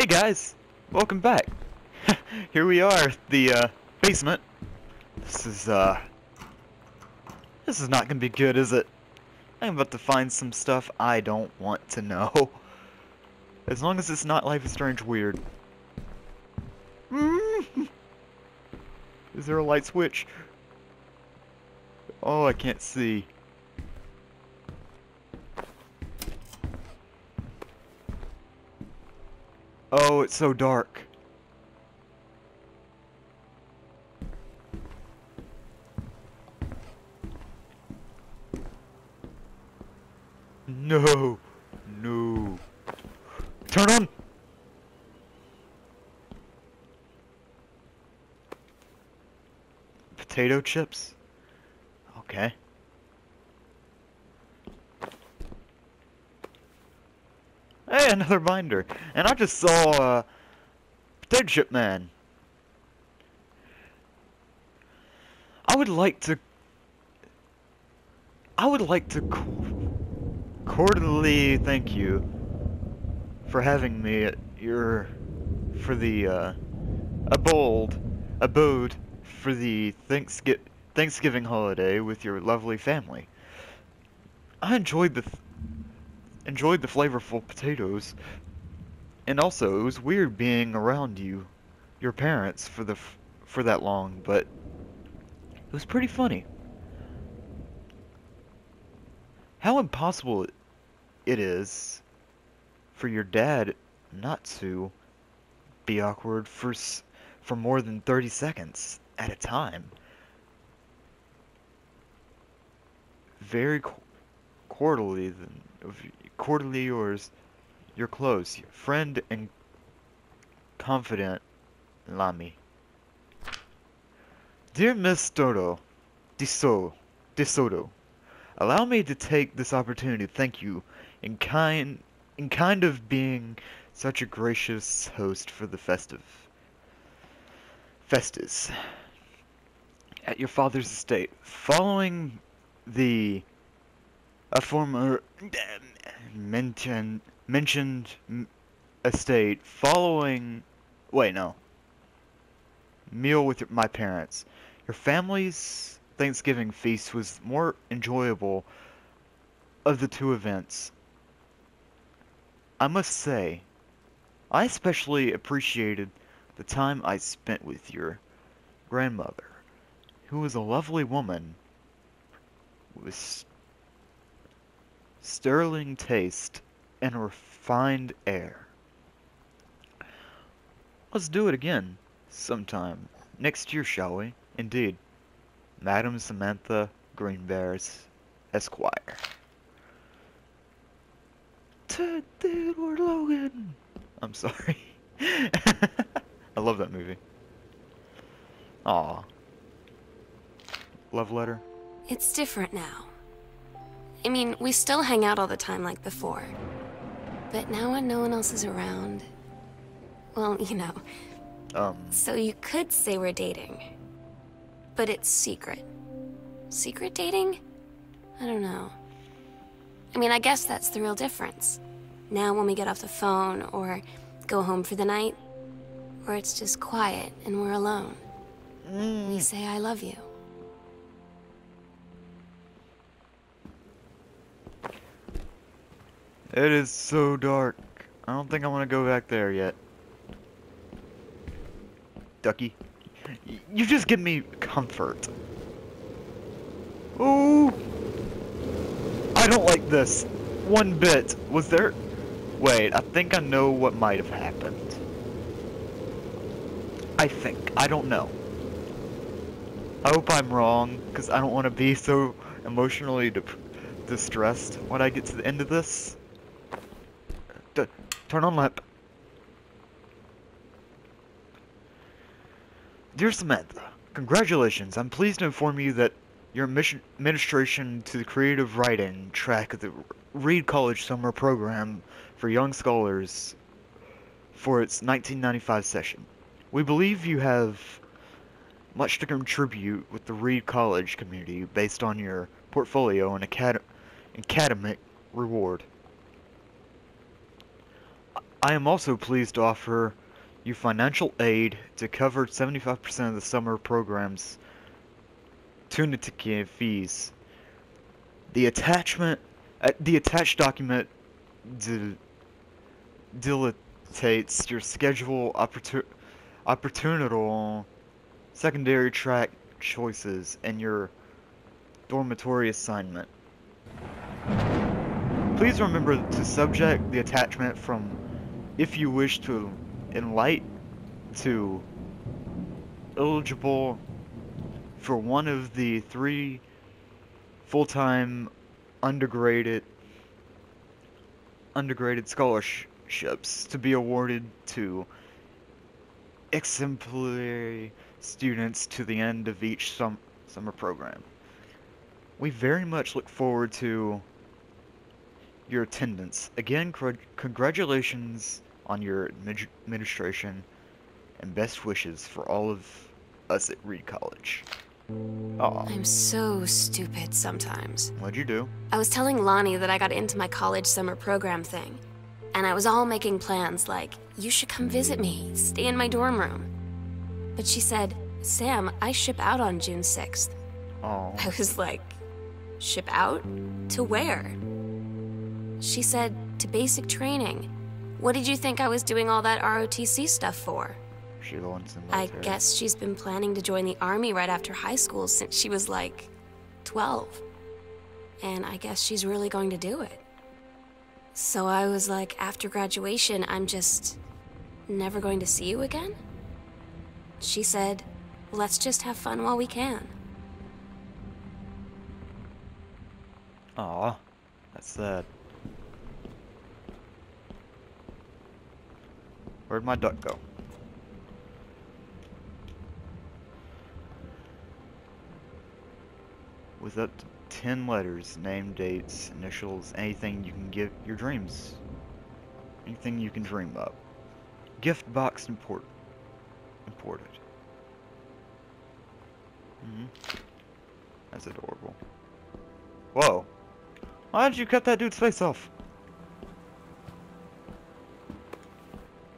Hey guys, welcome back. Here we are, the uh, basement. This is uh, this is not gonna be good, is it? I'm about to find some stuff I don't want to know. As long as it's not Life is Strange weird. Is there a light switch? Oh, I can't see. Oh, it's so dark. No. No. Turn on! Potato chips? Okay. Hey, another binder. And I just saw, uh, Potato Chip Man. I would like to... I would like to cordially thank you for having me at your... for the, uh, abode, abode for the Thanksgiving, Thanksgiving holiday with your lovely family. I enjoyed the... Th enjoyed the flavorful potatoes. And also, it was weird being around you, your parents, for the for that long, but it was pretty funny. How impossible it is for your dad not to be awkward for for more than 30 seconds at a time. Very co cordially, then, quarterly yours, your close, friend and confidant, Lami. Dear Miss Dodo, Diso, DeSoto, allow me to take this opportunity to thank you in kind, in kind of being such a gracious host for the festive festus at your father's estate. Following the a former mentioned mentioned estate following wait no. Meal with my parents. Your family's thanksgiving feast was more enjoyable of the two events. I must say i especially appreciated the time i spent with your grandmother who was a lovely woman with sterling taste, and refined air. Let's do it again, sometime, next year, shall we? Indeed. Madam Samantha Greenbriar, Esquire. To Theodore Logan! I'm sorry. I love that movie. Aw. Love letter? It's different now. I mean, we still hang out all the time like before. But now when no one else is around... Well, you know. Um... So you could say we're dating. But it's secret. Secret dating? I don't know. I mean, I guess that's the real difference. Now when we get off the phone, or go home for the night, or it's just quiet and we're alone. Mm. We say I love you. It is so dark. I don't think I want to go back there yet. Ducky. You just give me comfort. Oh! I don't like this. One bit. Was there... Wait, I think I know what might have happened. I think. I don't know. I hope I'm wrong, because I don't want to be so emotionally distressed when I get to the end of this. Turn on lamp. Dear Samantha, congratulations. I'm pleased to inform you that your administration to the creative writing track of the Reed College Summer Program for Young Scholars for its 1995 session. We believe you have much to contribute with the Reed College community based on your portfolio and acad academic reward. I am also pleased to offer you financial aid to cover 75% of the summer program's tunic fees. The attachment, uh, the attached document dil dilatates your schedule opportu opportunity secondary track choices and your dormitory assignment. Please remember to subject the attachment from if you wish to enlight to eligible for one of the three full-time undergraded undergraded scholarships to be awarded to exemplary students to the end of each sum summer program. We very much look forward to your attendance. Again, congratulations on your administration and best wishes for all of us at Reed College. Aww. I'm so stupid sometimes. What'd you do? I was telling Lonnie that I got into my college summer program thing. And I was all making plans like, you should come visit me, stay in my dorm room. But she said, Sam, I ship out on June 6th. Oh. I was like, ship out? To where? She said, to basic training. What did you think I was doing all that ROTC stuff for? She wants I guess she's been planning to join the army right after high school since she was like 12. And I guess she's really going to do it. So I was like, after graduation, I'm just never going to see you again? She said, let's just have fun while we can. Aw, that's sad. Where'd my duck go? With up to 10 letters, name, dates, initials, anything you can give your dreams. Anything you can dream up. Gift box import imported. Mm hmm That's adorable. Whoa. Why did you cut that dude's face off?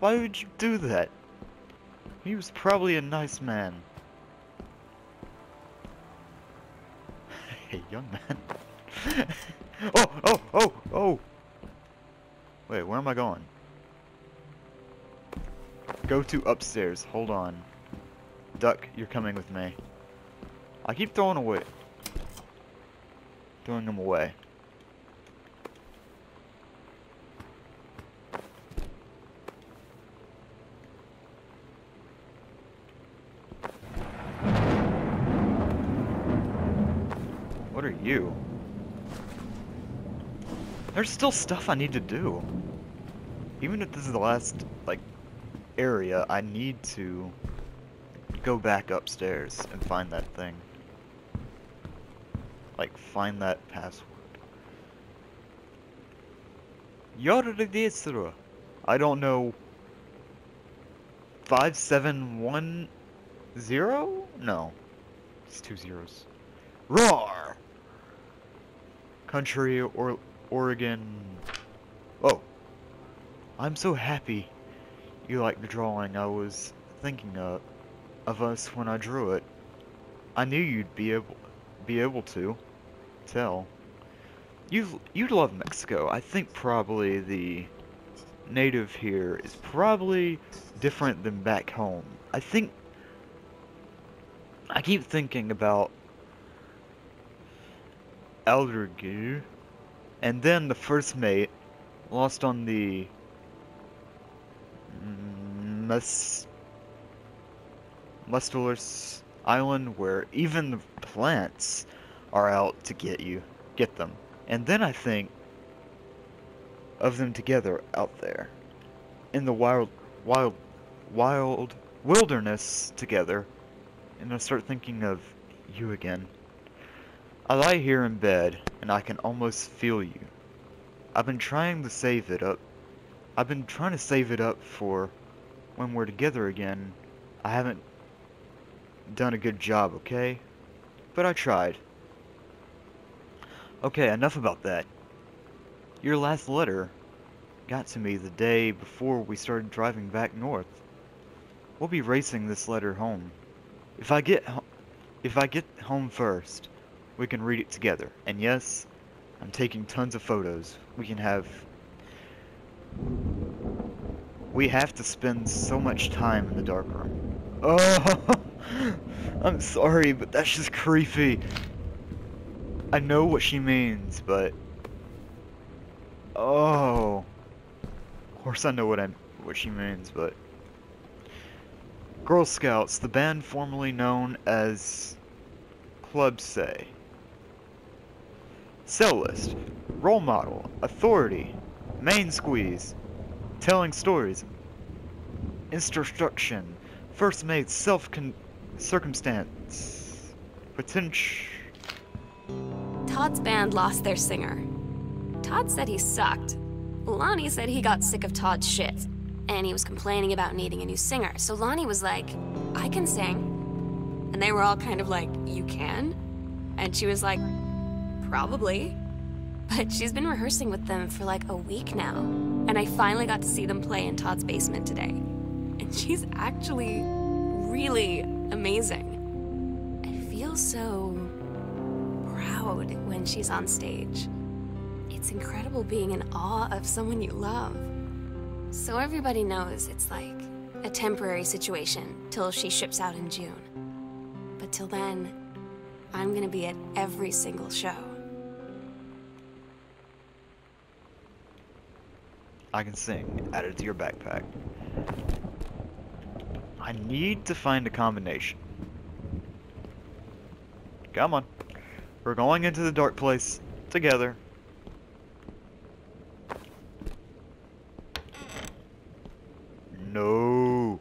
Why would you do that? He was probably a nice man. hey, young man. oh, oh, oh, oh! Wait, where am I going? Go to upstairs. Hold on. Duck, you're coming with me. I keep throwing away. Throwing them away. You? There's still stuff I need to do. Even if this is the last, like, area, I need to go back upstairs and find that thing. Like, find that password. Yorodesura. I don't know. 5710? No. It's two zeros. Roar! Country or Oregon. Oh, I'm so happy you like the drawing. I was thinking of of us when I drew it. I knew you'd be able be able to tell. You you love Mexico. I think probably the native here is probably different than back home. I think I keep thinking about Eldergu, and then the first mate lost on the mm, Mus Mustelus Island where even the plants are out to get you, get them. And then I think of them together out there in the wild, wild, wild wilderness together, and I start thinking of you again. I lie here in bed, and I can almost feel you. I've been trying to save it up. I've been trying to save it up for when we're together again. I haven't done a good job, okay? But I tried. Okay, enough about that. Your last letter. got to me the day before we started driving back north. We'll be racing this letter home. If I get if I get home first, we can read it together. And yes, I'm taking tons of photos. We can have we have to spend so much time in the dark room. Oh, I'm sorry, but that's just creepy. I know what she means, but oh, of course I know what I what she means, but Girl Scouts, the band formerly known as Club Say. Cell list, role model, authority, main squeeze, telling stories, instruction, first mate, self circumstance, potential. Todd's band lost their singer. Todd said he sucked. Lonnie said he got sick of Todd's shit, and he was complaining about needing a new singer. So Lonnie was like, I can sing. And they were all kind of like, You can? And she was like, Probably. But she's been rehearsing with them for like a week now. And I finally got to see them play in Todd's basement today. And she's actually really amazing. I feel so proud when she's on stage. It's incredible being in awe of someone you love. So everybody knows it's like a temporary situation till she ships out in June. But till then, I'm gonna be at every single show. I can sing. Add it to your backpack. I need to find a combination. Come on. We're going into the dark place together. No.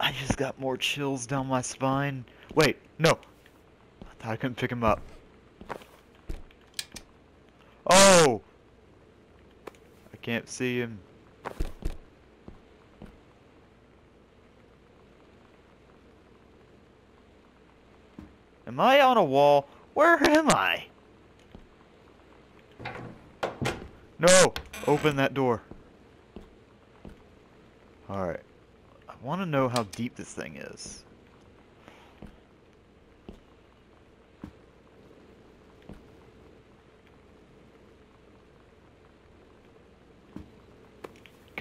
I just got more chills down my spine. Wait, no. I thought I couldn't pick him up. Oh! I can't see him. Am I on a wall? Where am I? No! Open that door. Alright. I want to know how deep this thing is.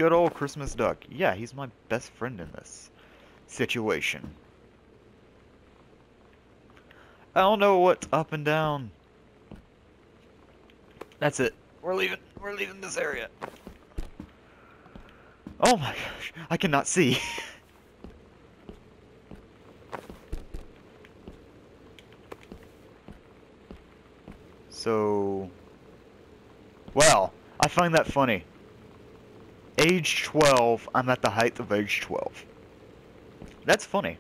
Good old Christmas Duck. Yeah, he's my best friend in this situation. I don't know what's up and down. That's it. We're leaving. We're leaving this area. Oh my gosh. I cannot see. so... Well, I find that funny. Age 12, I'm at the height of age 12. That's funny.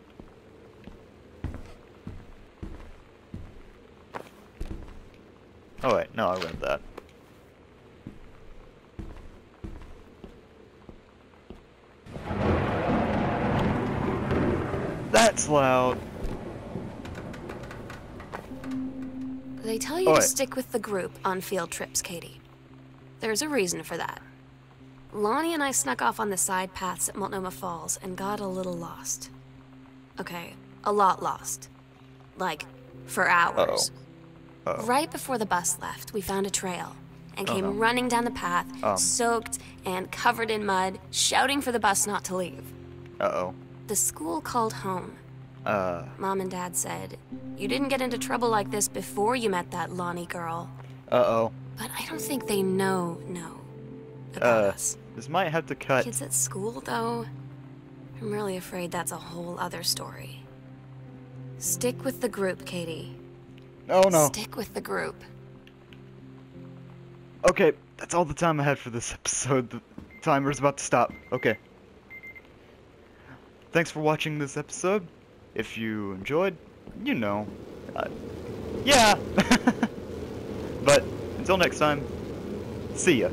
Oh wait, no, I read that. That's loud. They tell you Oh, to stick with the group on field trips, Katie. There's a reason for that. Lonnie and I snuck off on the side paths at Multnomah Falls and got a little lost. Okay, a lot lost. Like, for hours. Uh-oh. Right before the bus left, we found a trail and came Uh-huh. running down the path, Um. soaked and covered in mud, shouting for the bus not to leave. Uh-oh. The school called home. Uh, Mom and Dad said, You didn't get into trouble like this before you met that Lonnie girl. uh-oh. But I don't think they know, no, about Uh, us. this might have to cut. Kids at school, though, I'm really afraid that's a whole other story. Stick with the group, Katie. Oh no. Stick with the group. Okay, that's all the time I had for this episode. The timer's about to stop. Okay. Thanks for watching this episode. If you enjoyed, you know. Uh, yeah! but until next time, see ya.